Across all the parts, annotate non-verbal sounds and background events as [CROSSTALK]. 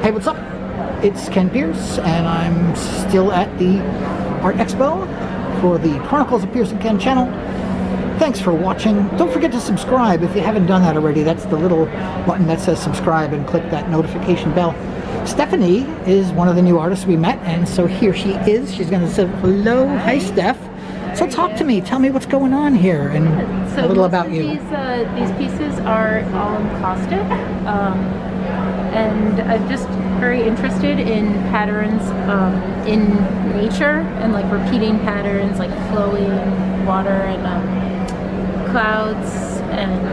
Hey, what's up? It's Ken Pierce, and I'm still at the Artexpo for the Chronicles of Piercing Ken channel. Thanks for watching. Don't forget to subscribe if you haven't done that already. That's the little button that says subscribe and click that notification bell. Stefanie is one of the new artists we met, and so here she is. She's going to say hello. Hi, Steph. So talk to me. Tell me what's going on here and so a little about you. These, uh, these pieces are all encaustic. Um, and I'm just very interested in patterns um, in nature and like repeating patterns like flowing water and um, clouds and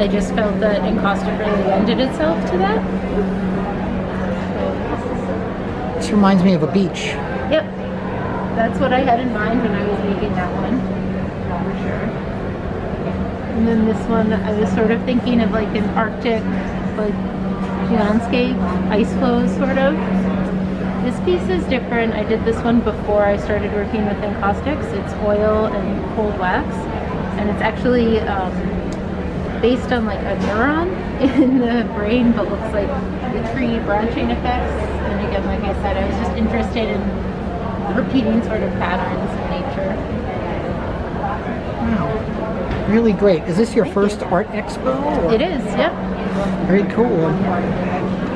I just felt that encaustic really lended itself to that. This reminds me of a beach. Yep, that's what I had in mind when I was making that one, for sure. And then this one, I was sort of thinking of like an Arctic, like landscape, ice flows, sort of. This piece is different. I did this one before I started working with encaustics. It's oil and cold wax, and it's actually um, based on like a neuron [LAUGHS] in the brain, but looks like the tree branching effects. And again, like I said, I was just interested in repeating sort of patterns in nature. Really great. Is this your Thank first you. art expo? or- It is, yep. Very cool.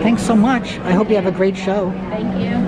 Thanks so much. I hope you have a great show. Thank you.